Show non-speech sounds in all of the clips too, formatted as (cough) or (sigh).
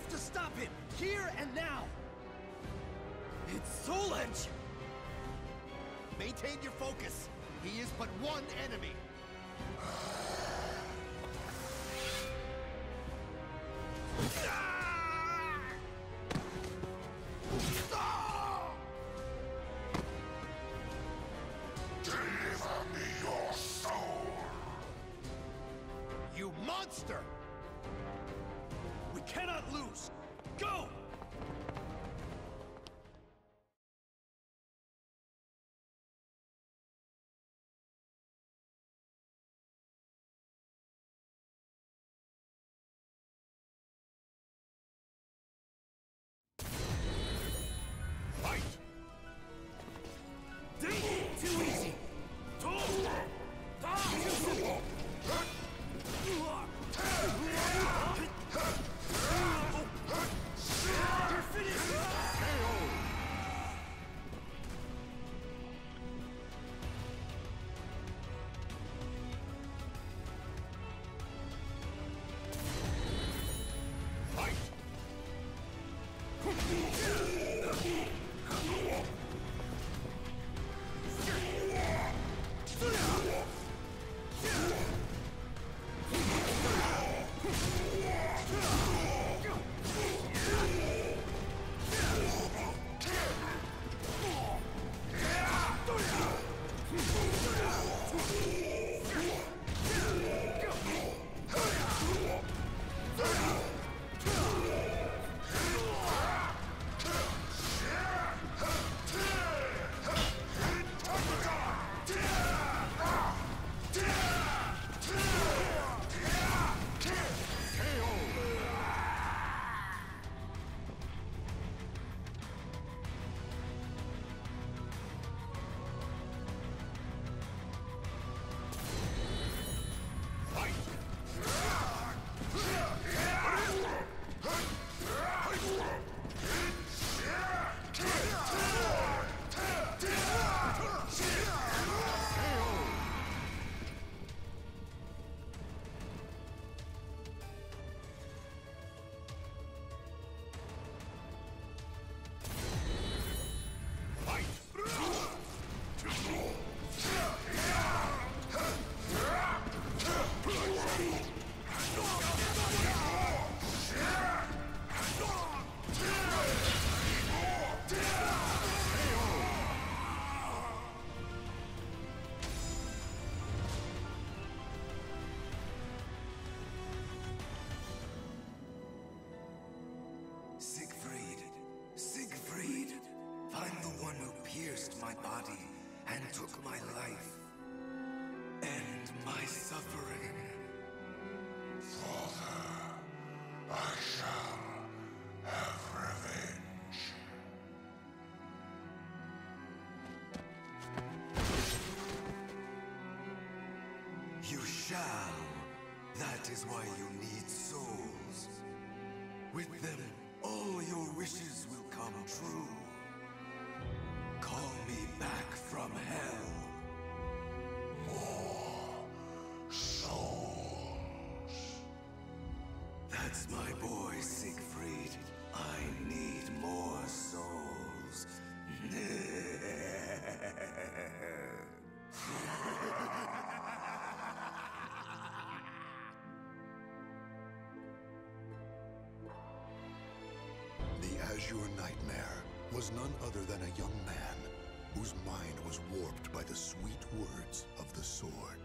have to stop him! Here and now! It's Soul Edge! Maintain your focus. He is but one enemy. Deliver (sighs) ah! My body and took my life. End my suffering. Father, I shall have revenge. You shall. That is why you need souls. With them, all your wishes will come true. Call me back from hell. More Souls. That's my boy, Siegfried. I need more souls. (laughs) The Azure Nightmare was none other than a young man whose mind was warped by the sweet words of the sword.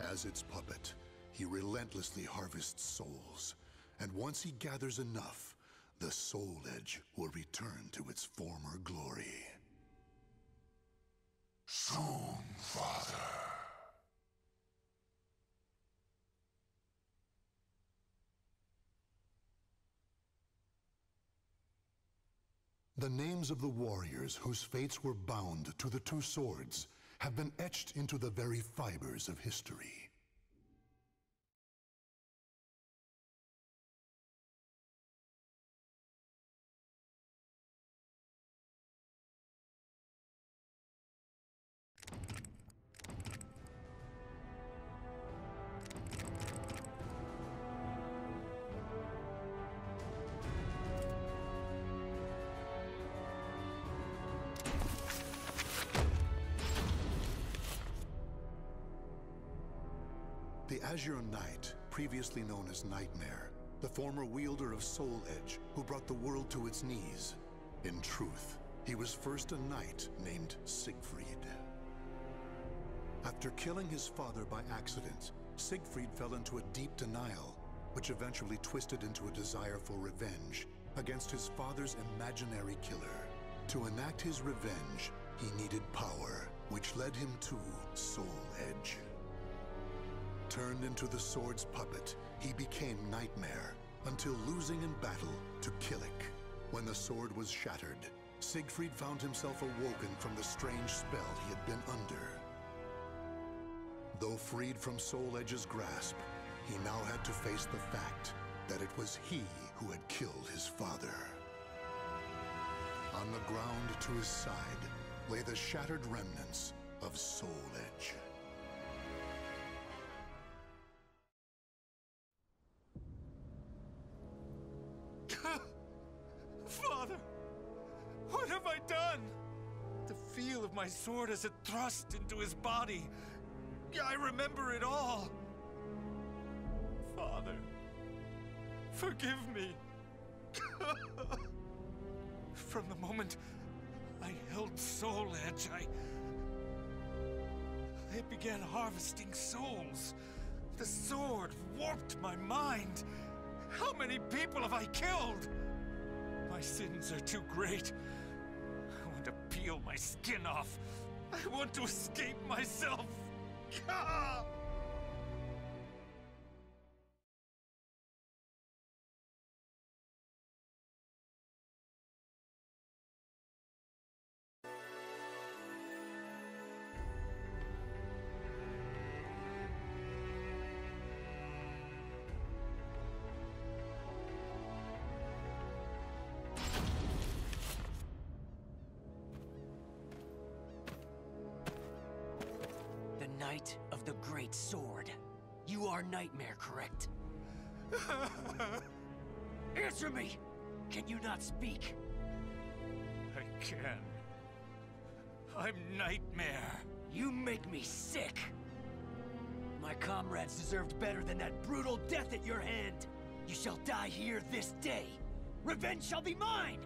As its puppet, he relentlessly harvests souls, and once he gathers enough, the Soul Edge will return to its former glory. Soon, Father. The names of the warriors whose fates were bound to the two swords have been etched into the very fibers of history. Azure Knight, previously known as Nightmare, the former wielder of Soul Edge, who brought the world to its knees. In truth, he was first a knight named Siegfried. After killing his father by accident, Siegfried fell into a deep denial, which eventually twisted into a desire for revenge against his father's imaginary killer. To enact his revenge, he needed power, which led him to Soul Edge. Turned into the sword's puppet, he became Nightmare, until losing in battle to Kilik. When the sword was shattered, Siegfried found himself awoken from the strange spell he had been under. Though freed from Soul Edge's grasp, he now had to face the fact that it was he who had killed his father. On the ground to his side lay the shattered remnants of Soul Edge. Sword as it thrust into his body. I remember it all. Father, forgive me. (laughs) From the moment I held Soul Edge, I. I began harvesting souls. The sword warped my mind. How many people have I killed? My sins are too great. To peel my skin off. I want to escape myself. Knight of the Great Sword. You are Nightmare, correct? (laughs) Answer me! Can you not speak? I can. I'm Nightmare. You make me sick! My comrades deserved better than that brutal death at your hand! You shall die here this day! Revenge shall be mine!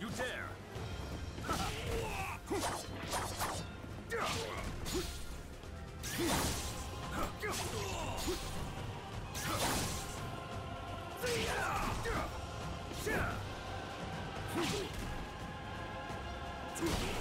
You dare! Looks (laughs)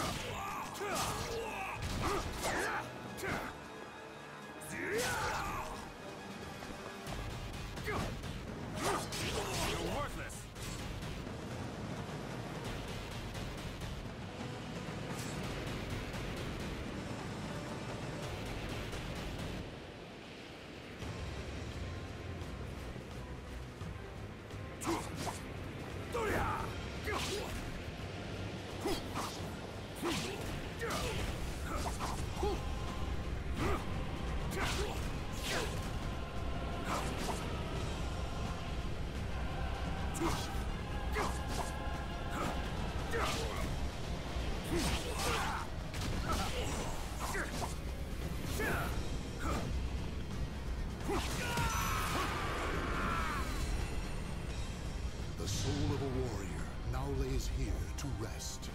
chance! The soul of a warrior now lays here to rest.